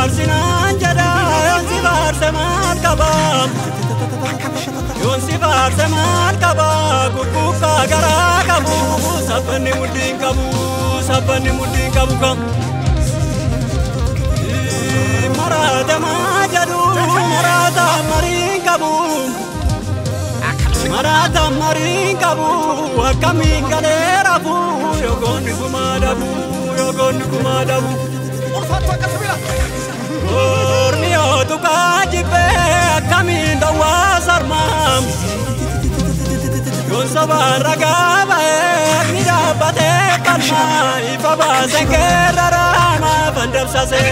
faarsinaan jedha yoon si faarse maal qaba yoon si faarse maal qaba gurgurtaa garaa qabu sabbanni mudhiin qabu sabbanni mudhiin qabu kam maraatamaa jedhu maraata mariin qabu maraata mariin qabu akkamiin galee rafu yogoonni kumaa. fatwa kasbila Borneo tukajibe kami ndawazar mam. Gonsa baragaba ni dabate kalma ifaba sase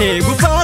你不怕？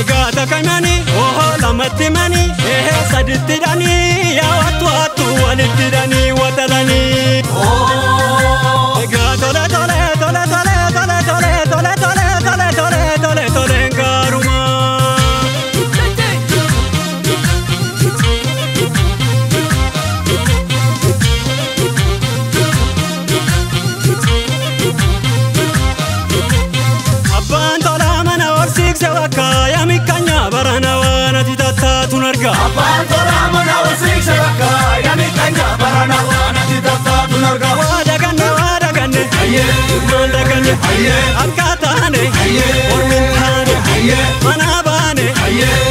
Egaata kanani oho lamatti mani ehe saditti dhani yaa wattu wattu walitti dhani. akkaataane ormintaane manabaane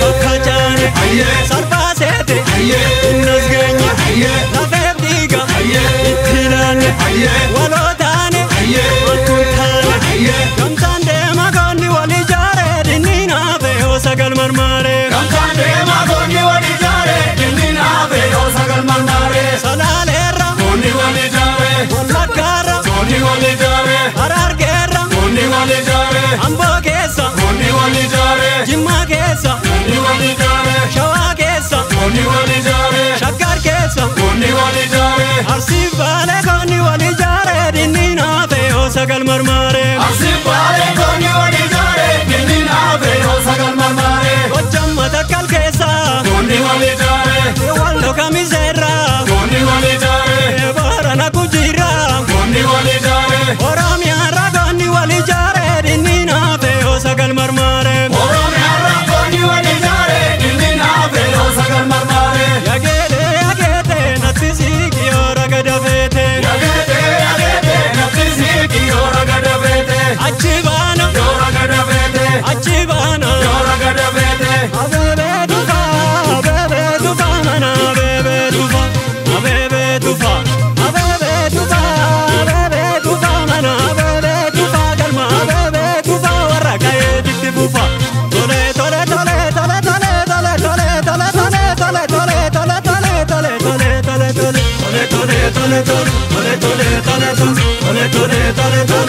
bakkacaane sarbaasete innas geenye lafeef dhiiga ittinaane walootaane wakkuntaane gamtaan deema goonni wal ijaaree dhinniinaafe yoo sagal marmaaree. on you. Tole tole tole tole tole tole tole tole